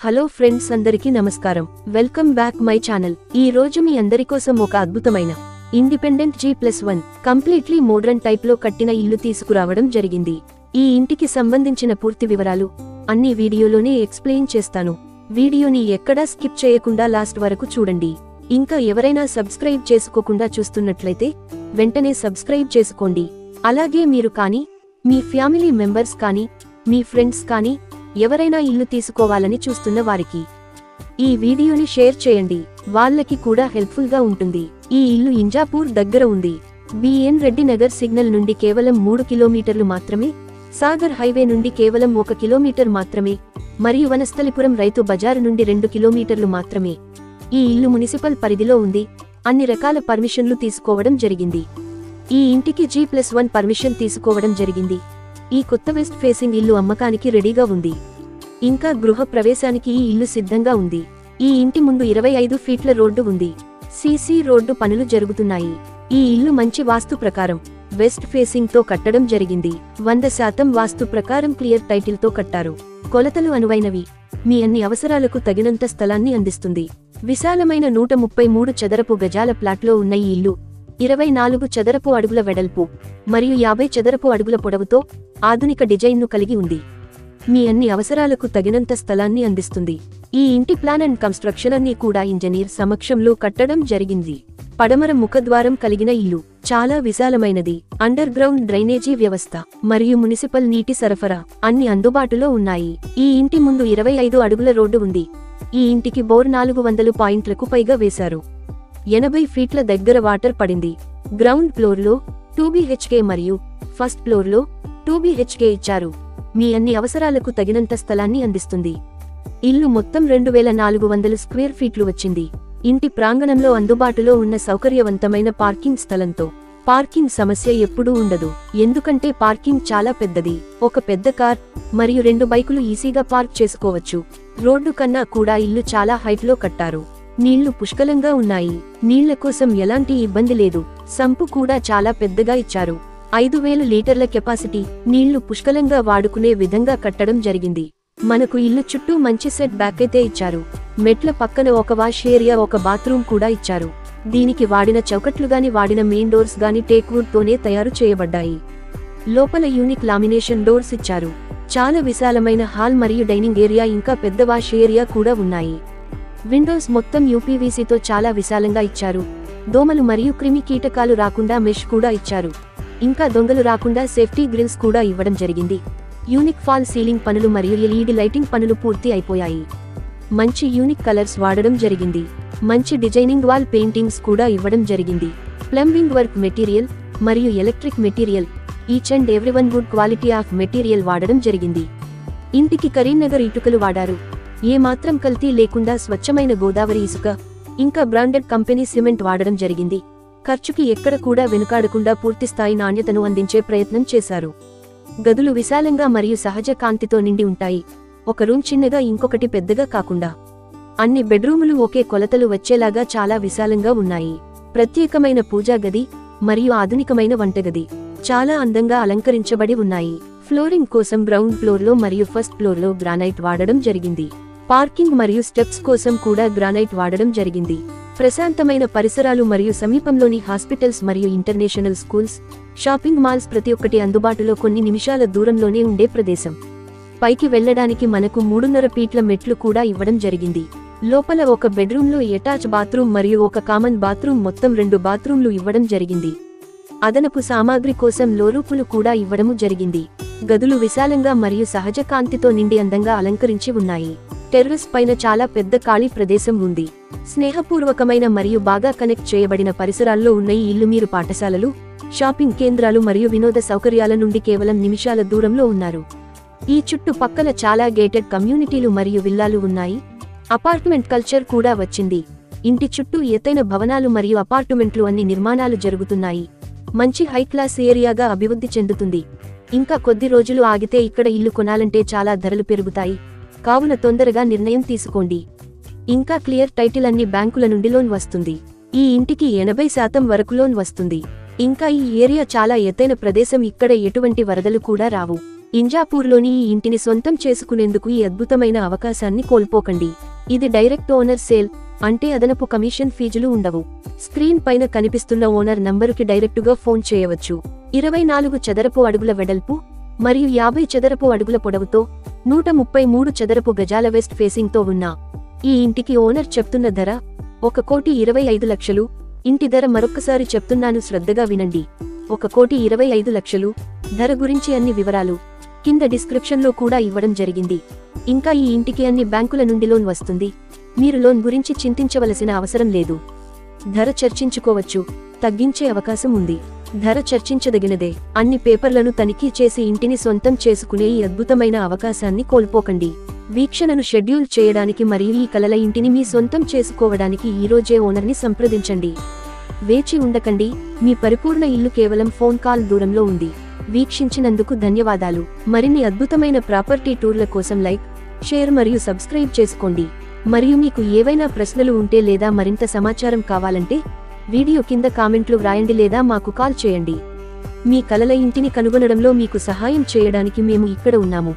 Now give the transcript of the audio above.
Hello friends అందరికీ నమస్కారం. Welcome back my channel. ఈ రోజు మీ అందరి కోసం ఒక అద్భుతమైన independent G plus one completely modern టైప్లో కట్టిన ఇల్లు తీసుకురావడం జరిగింది. ఈ ఇంటికి సంబంధించిన పూర్తి వివరాలు అన్ని వీడియోలోనే ఎక్స్ప్లెయిన్ చేస్తాను. వీడియోని ఎక్కడా స్కిప్ చేయకుండా లాస్ట్ వరకు చూడండి. ఇంకా ఎవరైనా సబ్స్క్రైబ్ చేసుకోకుండా చూస్తున్నట్లయితే వెంటనే సబ్స్క్రైబ్ చేసుకోండి. అలాగే మీరు కానీ మీ ఫ్యామిలీ మెంబర్స్ కానీ మీ ఫ్రెండ్స్ కానీ ఎవరైనా ఇల్లు తీసుకోవాలని చూస్తున్న వారికి ఈ వీడియోని షేర్ చేయండి. వాళ్ళకి కూడా హెల్ప్ఫుల్గా ఉంటుంది. ఈ ఇల్లు ఇంజాపూర్ దగ్గర ఉంది. బిఎన్ రెడ్డి నగర్ సిగ్నల్ నుండి కేవలం మూడు కిలోమీటర్లు మాత్రమే. సాగర్ హైవే నుండి కేవలం ఒక కిలోమీటర్ మాత్రమే. మరియు వనస్థలిపురం రైతు బజారు నుండి రెండు కిలోమీటర్లు మాత్రమే. ఈ ఇల్లు మున్సిపల్ పరిధిలో ఉంది. అన్ని రకాల పర్మిషన్లు తీసుకోవడం జరిగింది. ఈ ఇంటికి జీ ప్లస్ వన్ పర్మిషన్ తీసుకోవడం జరిగింది. ఈ కొత్త వెస్ట్ ఫేసింగ్ ఇల్లు అమ్మకానికి రెడీగా ఉంది. ఇంకా గృహ ప్రవేశానికి ఈ ఇల్లు సిద్ధంగా ఉంది. ఈ ఇంటి ముందు ఇరవై ఐదు ఫీట్ల రోడ్డు ఉంది. సీసీ రోడ్డు పనులు జరుగుతున్నాయి. ఈ ఇల్లు మంచి వాస్తు ప్రకారం వెస్ట్ ఫేసింగ్తో కట్టడం జరిగింది. వంద శాతం వాస్తు ప్రకారం క్లియర్ టైటిల్తో కట్టారు. కొలతలు అనువైనవి. మీ అన్ని అవసరాలకు తగినంత స్థలాన్ని అందిస్తుంది. విశాలమైన నూట ముప్పై మూడు చదరపు గజాల ప్లాట్లో ఉన్న ఈ ఇల్లు ఇరవై నాలుగు చదరపు అడుగుల వెడల్పు మరియు యాభై చదరపు అడుగుల పొడవుతో ఆధునిక డిజైన్ను కలిగి ఉంది. మీ అన్ని అవసరాలకు తగినంత స్థలాన్ని అందిస్తుంది. ఈ ఇంటి ప్లాన్ అండ్ కన్స్ట్రక్షన్ అన్ని కూడా ఇంజనీర్ సమక్షంలో కట్టడం జరిగింది. పడమర ముఖద్వారం కలిగిన ఇల్లు చాలా విశాలమైనది. అండర్ గ్రౌండ్ డ్రైనేజీ వ్యవస్థ మరియు మున్సిపల్ నీటి సరఫరా అన్ని అందుబాటులో ఉన్నాయి. ఈ ఇంటి ముందు ఇరవై ఐదు అడుగుల రోడ్డు ఉంది. ఈ ఇంటికి బోర్ నాలుగు వందలు పాయింట్లకు పైగా వేశారు. ఎనభై ఫీట్ల దగ్గర వాటర్ పడింది. గ్రౌండ్ ఫ్లోర్లో టూ బీహెచ్కే మరియు ఫస్ట్ ఫ్లోర్లో టూ బీహెచ్కే ఇచ్చారు. మీ అన్ని అవసరాలకు తగినంత స్థలాన్ని అందిస్తుంది. ఇల్లు మొత్తం రెండు వేల నాలుగు వందల స్క్వేర్ ఫీట్లు వచ్చింది. ఇంటి ప్రాంగణంలో అందుబాటులో ఉన్న సౌకర్యవంతమైన పార్కింగ్ స్థలంతో. పార్కింగ్ సమస్య ఎప్పుడూ ఉండదు. ఎందుకంటే పార్కింగ్ చాలా పెద్దది. ఒక పెద్ద కార్ మరియు రెండు బైకులు ఈజీగా పార్క్ చేసుకోవచ్చు. రోడ్డు కన్నా కూడా ఇల్లు చాలా హైట్లో కట్టారు. నీళ్ళు పుష్కలంగా ఉన్నాయి. నీళ్ళ కోసం ఎలాంటి ఇబ్బంది లేదు. సంపు కూడా చాలా పెద్దగా ఇచ్చారు. ఐదు వేల లీటర్ల కెపాసిటీ నీళ్ళు పుష్కలంగా వాడుకునే విధంగా కట్టడం జరిగింది. మనకు ఇల్లు చుట్టూ మంచి సెట్ బ్యాక్ అయితే ఇచ్చారు. మెట్ల పక్కన ఒక వాష్ ఏరియా ఒక బాత్రూమ్ కూడా ఇచ్చారు. దీనికి వాడిన చౌకట్లు గాని వాడిన మెయిన్ డోర్స్ గాని టేక్వుడ్ తోనే తయారు చేయబడ్డాయి. లోపల యూనిక్ లామినేషన్ డోర్స్ ఇచ్చారు. చాలా విశాలమైన హాల్ మరియు డైనింగ్ ఏరియా ఇంకా పెద్ద వాష్ ఏరియా కూడా ఉన్నాయి. విండోస్ మొత్తం యూపీవీసీతో చాలా విశాలంగా ఇచ్చారు. దోమలు మరియు క్రిమి కీటకాలు రాకుండా మెష్ కూడా ఇచ్చారు. ఇంకా దొంగలు రాకుండా సేఫ్టీ గ్రిల్స్ కూడా ఇవ్వడం జరిగింది. యూనిక్ ఫాల్ సీలింగ్ పనులు మరియు ఎల్ఈడి లైటింగ్ పనులు పూర్తి అయిపోయాయి. మంచి యూనిక్ కలర్స్ వాడడం జరిగింది. మంచి డిజైనింగ్ వాల్ పెయింటింగ్స్ కూడా ఇవ్వడం జరిగింది. ప్లంబింగ్ వర్క్ మెటీరియల్ మరియు electric material each and everyone good quality of material వాడడం జరిగింది. ఇంటికి కరీంనగర్ ఇటుకలు వాడారు. ఏ మాత్రం కల్తీ లేకుండా స్వచ్ఛమైన గోదావరి ఇసుక ఇంకా బ్రాండెడ్ కంపెనీ సిమెంట్ వాడడం జరిగింది. ఖర్చుకి ఎక్కడ కూడా వెనుకాడకుండా పూర్తిస్థాయి నాణ్యతను అందించే ప్రయత్నం చేశారు. గదులు విశాలంగా మరియు సహజ కాంతితో నిండి ఉంటాయి. ఒక రూమ్ చిన్నగా ఇంకొకటి పెద్దగా కాకుండా. అన్ని బెడ్రూములు ఒకే కొలతలు వచ్చేలాగా చాలా విశాలంగా ఉన్నాయి. ప్రత్యేకమైన పూజా గది మరియు ఆధునికమైన వంటగది చాలా అందంగా అలంకరించబడి ఉన్నాయి. ఫ్లోరింగ్ కోసం గ్రౌండ్ ఫ్లోర్లో మరియు ఫస్ట్ ఫ్లోర్లో గ్రానైట్ వాడడం జరిగింది. పార్కింగ్ మరియు స్టెప్స్ కోసం కూడా గ్రానైట్ వాడడం జరిగింది. ప్రశాంతమైన పరిసరాలు మరియు సమీపంలోని హాస్పిటల్స్ మరియు ఇంటర్నేషనల్ స్కూల్స్ షాపింగ్ మాల్స్ ప్రతి ఒక్కటి అందుబాటులో కొన్ని నిమిషాల దూరంలోనే ఉండే ప్రదేశం. పైకి వెళ్ళడానికి మనకు మూడున్నర పీట్ల మెట్లు కూడా ఇవ్వడం జరిగింది. లోపల ఒక బెడ్రూమ్లో ఎటాచ్ బాత్రూమ్ మరియు ఒక కామన్ బాత్రూమ్ మొత్తం రెండు బాత్రూమ్లు ఇవ్వడం జరిగింది. అదనపు సామాగ్రి కోసం లోరూపులు కూడా ఇవ్వడము జరిగింది. గదులు విశాలంగా మరియు సహజ కాంతితో నిండి అందంగా అలంకరించి ఉన్నాయి. టెర్రస్ పైన చాలా పెద్ద ఖాళీ ప్రదేశం ఉంది. స్నేహపూర్వకమైన మరియు బాగా కనెక్ట్ చేయబడిన పరిసరాల్లో ఉన్న ఈ ఇల్లు మీరు పాఠశాలలు షాపింగ్ కేంద్రాలు మరియు వినోద సౌకర్యాల నుండి కేవలం నిమిషాల దూరంలో ఉన్నారు. ఈ చుట్టుపక్కల చాలా గేటెడ్ కమ్యూనిటీలు మరియు విల్లాలు ఉన్నాయి. అపార్ట్మెంట్ కల్చర్ కూడా వచ్చింది. ఇంటి చుట్టూ ఎత్తైన భవనాలు మరియు అపార్ట్మెంట్లు అన్ని నిర్మాణాలు జరుగుతున్నాయి. మంచి హై క్లాస్ ఏరియాగా అభివృద్ధి చెందుతుంది. ఇంకా కొద్ది రోజులు ఆగితే ఇక్కడ ఇల్లు కొనాలంటే చాలా ధరలు పెరుగుతాయి. కావున తొందరగా నిర్ణయం తీసుకోండి. ఇంకా క్లియర్ టైటిల్ అన్ని బ్యాంకుల నుండి లోన్ వస్తుంది. ఈ ఇంటికి ఎనభై శాతం వరకు లోన్ వస్తుంది. ఇంకా ఈ ఏరియా చాలా ఎత్తైన ప్రదేశం ఇక్కడ ఎటువంటి వరదలు కూడా రావు. ఇంజాపూర్లోని ఈ ఇంటిని సొంతం చేసుకునేందుకు ఈ అద్భుతమైన అవకాశాన్ని కోల్పోకండి. ఇది డైరెక్ట్ ఓనర్ సేల్ అంటే అదనపు కమిషన్ ఫీజులు ఉండవు. స్క్రీన్ పైన కనిపిస్తున్న ఓనర్ నంబరుకి డైరెక్టుగా ఫోన్ చేయవచ్చు. ఇరవై నాలుగు చదరపు అడుగుల వెడల్పు మరియు యాభై చదరపు అడుగుల పొడవుతో నూట ముప్పై మూడు చదరపు గజాల వెస్ట్ ఫేసింగ్తో ఉన్న ఈ ఇంటికి ఓనర్ చెప్తున్న ధర ఒక కోటి ఇరవై ఐదు లక్షలు. ఇంటి ధర మరొక్కసారి చెప్తున్నాను శ్రద్ధగా వినండి. ఒక కోటి ఇరవై ఐదు లక్షలు. ధర గురించి అన్ని వివరాలు కింద డిస్క్రిప్షన్లో కూడా ఇవ్వడం జరిగింది. ఇంకా ఈ ఇంటికి అన్ని బ్యాంకుల నుండి లోన్ వస్తుంది. మీరు లోన్ గురించి చింతించవలసిన అవసరం లేదు. ధర చర్చించుకోవచ్చు. తగ్గించే అవకాశం ఉంది. ధర చర్చించదగినదే. అన్ని పేపర్లను తనిఖీ చేసి ఇంటిని సొంతం చేసుకునే ఈ అద్భుతమైన అవకాశాన్ని కోల్పోకండి. వీక్షణను షెడ్యూల్ చేయడానికి మరియు ఈ కలల ఇంటిని మీ సొంతం చేసుకోవడానికి ఈరోజే ఓనర్ని సంప్రదించండి. వేచి ఉండకండి. మీ పరిపూర్ణ ఇల్లు కేవలం ఫోన్ కాల్ దూరంలో ఉంది. వీక్షించినందుకు ధన్యవాదాలు. మరిన్ని అద్భుతమైన ప్రాపర్టీ టూర్ల కోసం లైక్ షేర్ మరియు సబ్స్క్రైబ్ చేసుకోండి. మరియు మీకు ఏవైనా ప్రశ్నలు ఉంటే లేదా మరింత సమాచారం కావాలంటే వీడియో కింద కామెంట్లు వ్రాయండి లేదా మాకు కాల్ చేయండి. మీ కలల ఇంటిని కనుగొనడంలో మీకు సహాయం చేయడానికి మేము ఇక్కడ ఉన్నాము.